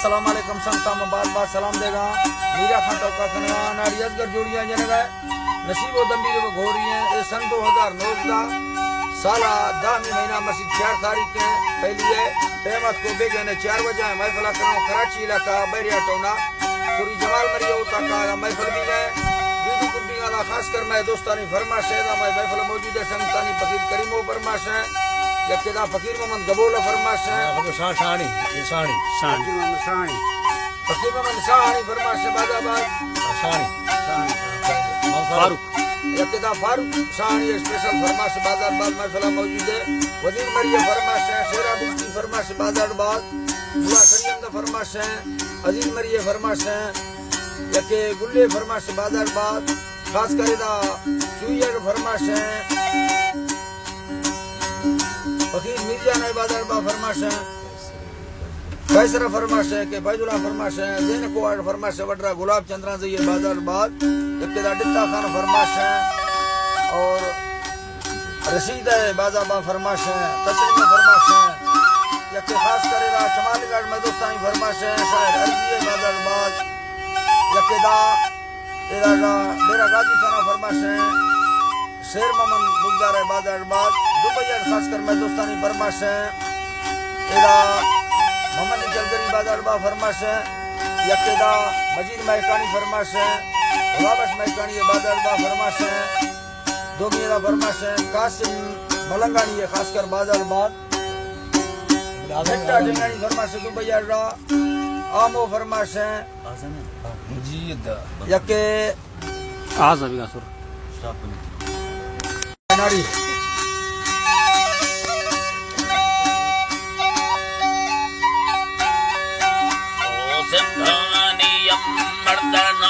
السلام علیکم سنگتا مباد باد سلام دے گا۔ میرا خان ٹوکا کنگا ناری ازگر جوڑیاں جنے گئے نصیب و دنبی جو گھوری ہیں، اے سن دو ہزار نو دا سالہ دہمی مہینہ مسجد چار تاریخ ہیں پہلی ہے۔ قیمت کو بے گئے چار بجے ہیں۔ محفلہ کراؤں کراچی علاقہ بیریا ٹونا۔ پوری جمال مری ہوتا کا محفل بھی ہے بیدو کربی گانا خاص کر میں دوستانی فرماش ہے میں محفل موجود ہے، سنگتانی فقیر کریمو فرماش ہے۔ یکی دا فقیر محمد گبولہ فرماش ہے۔ شانی شانی شانی شانی فقیر محمد شاہانی فرماش ہے باد آباد۔ شانی فاروق۔ یکدا فاروق شاہانی اسپیشل فرماش بازار بعد محفلہ موجود ہے۔ وزیر مریہ فرماش ہے شیرہ بکتی فرماش بازار بعد ملا شریعند فرماش ہے عزیز مریہ فرماش ہے۔ یکے گلے فرماش بازار بعد خاص کرے دا چوئیر فرماش ہے فقیر مرزا نائب بازار بعد فرماش ہے فیسرہ فرماش ہے کہ فیض اللہ فرماش ہے زین کوارڈ فرماش ہے وڈرا گلاب چندران سے یہ بازار بعد ابتدا ڈتا خان فرماش ہے اور رشید ہے بازار با فرماش ہے تسلیم فرماش ہے یکی خاص کرے دا چمال گڑھ میں دوستانی فرماش ہے شاید عرضی ہے بازار بعد یکی دا ایدہ دا ڈیرہ غازی خانہ فرماش ہے شیر ممن بلدار ہے بازار بعد دوبیار خاص کر میں دوستانی فرماش ہے۔ ایدہ محمد جلگری بازار با فرماش ہے۔ یکیدا مجید مہکانی فرماش ہے۔ غلابش مہکانی بازار با فرماش ہے۔ دو میرا فرماش ہے۔ قاسم ملنگانی ہے خاص کر بازار بعد گھنٹا جنگانی فرماش ہے دو بیار را۔ آمو فرماش ہے۔ مجید۔ یکے آز ابھی کا سر۔ ناری۔ கடந்தான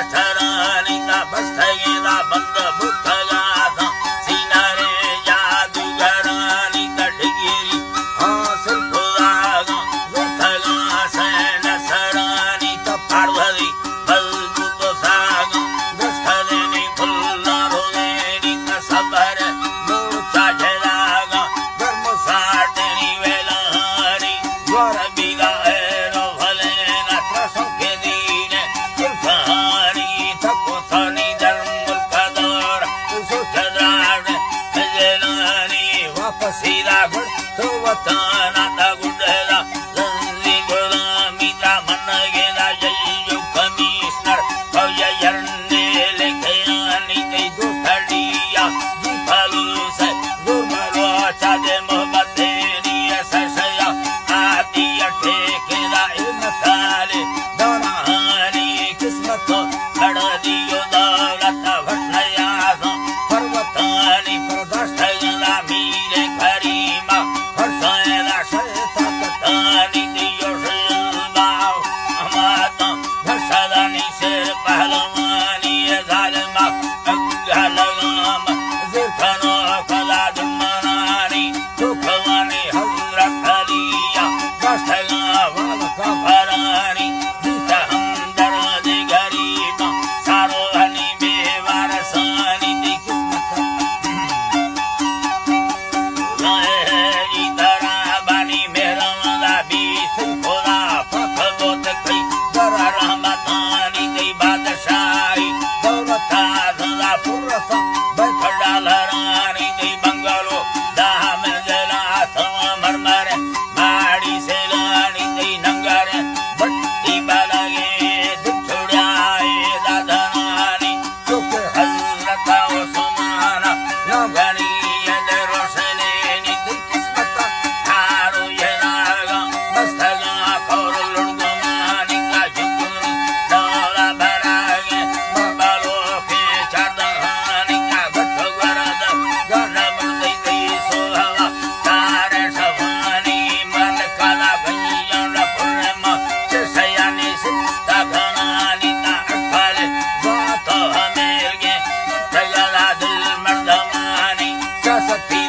Ashtaraliga Bastaya продашь casa a.